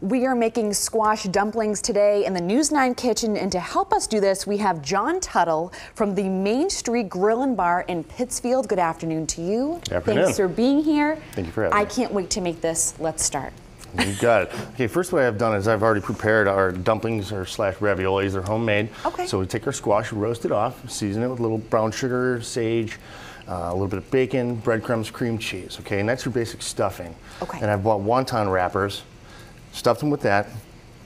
We are making squash dumplings today in the News 9 kitchen, and to help us do this, we have John Tuttle from the Main Street Grill and Bar in Pittsfield. Good afternoon to you. Good afternoon. Thanks for being here. Thank you for having I me. can't wait to make this. Let's start. You got it. Okay, first what I've done is I've already prepared our dumplings or slash raviolis. They're homemade. Okay. So we take our squash, roast it off, season it with a little brown sugar, sage, uh, a little bit of bacon, breadcrumbs, cream cheese. Okay, and that's your basic stuffing. Okay. And I've bought wonton wrappers, stuffed them with that,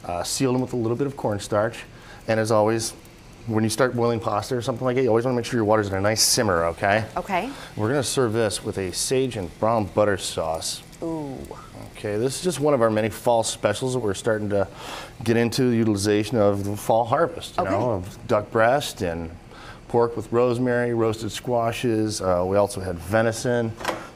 uh, sealed them with a little bit of cornstarch, and as always, when you start boiling pasta or something like that, you always want to make sure your water's in a nice simmer. Okay. Okay. We're gonna serve this with a sage and brown butter sauce. Ooh. Okay, this is just one of our many fall specials that we're starting to get into the utilization of the fall harvest. You Okay. know, of duck breast and pork with rosemary, roasted squashes. Uh, we also had venison,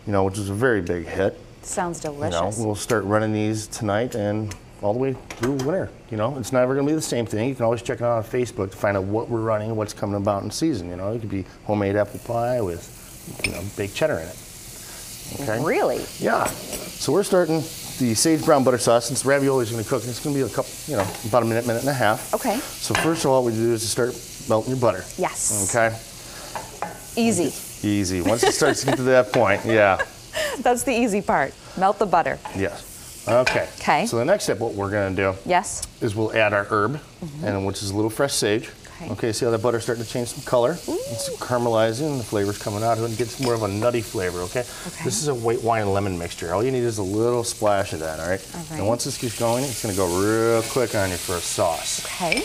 you know, which is a very big hit. Sounds delicious. You know, we'll start running these tonight and all the way through winter. You know, it's never going to be the same thing. You can always check it out on Facebook to find out what we're running, what's coming about in season. You know, it could be homemade apple pie with, you know, baked cheddar in it. Okay. Really? Yeah. So we're starting the sage brown butter sauce. Since ravioli is going to cook, it's going to be a couple, you know, about a minute, minute and a half. Okay. So first of all, what we do is to start melting your butter. Yes. Okay. Easy. Easy. Once it starts to get to that point, yeah. That's the easy part. Melt the butter. Yes. Okay. Okay. So the next step, what we're going to do Yes. is we'll add our herb, mm-hmm. and which is a little fresh sage. Okay. Okay. See how that butter's starting to change some color? It's caramelizing. The flavor's coming out. It gets more of a nutty flavor. Okay. Okay. This is a white wine and lemon mixture. All you need is a little splash of that. All right. All right. And once this gets going, it's going to go real quick on you for a sauce. Okay.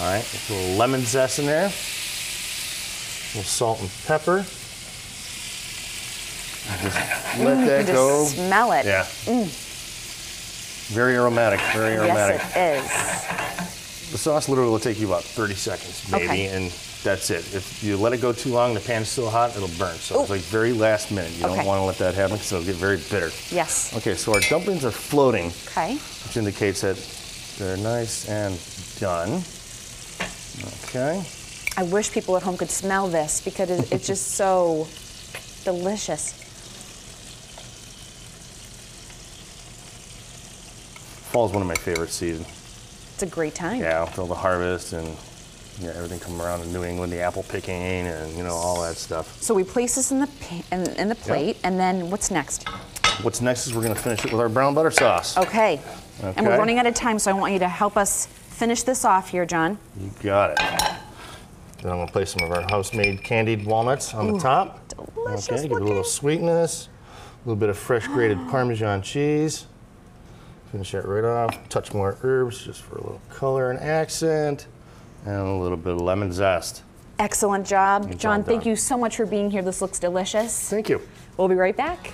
All right. A little lemon zest in there. A little salt and pepper. And Just let You that can go. just smell it. Yeah. Mm. Very aromatic. Very aromatic. Yes, it is. The sauce literally will take you about 30 seconds, maybe, Okay. and that's it. If you let it go too long, the pan's still hot, it'll burn. So it's like very last minute. You Okay. don't want to let that happen because it'll get very bitter. Yes. Okay, so our dumplings are floating, Okay. which indicates that they're nice and done. Okay. I wish people at home could smell this because it's just so delicious. Fall is one of my favorite seasons. It's a great time. Yeah, with all the harvest and yeah, everything coming around in New England, the apple picking and you know all that stuff. So we place this in the in, in the plate, and then what's next? What's next is we're going to finish it with our brown butter sauce. Okay. And we're running out of time, so I want you to help us finish this off here, John. You got it. Then I'm gonna place some of our house-made candied walnuts on the top. delicious Okay, give it a little sweetness, a little bit of fresh grated Parmesan cheese. Finish that right off. Touch more herbs just for a little color and accent, and a little bit of lemon zest. Excellent job, John. Thank you so much for being here. This looks delicious. Thank you. We'll be right back.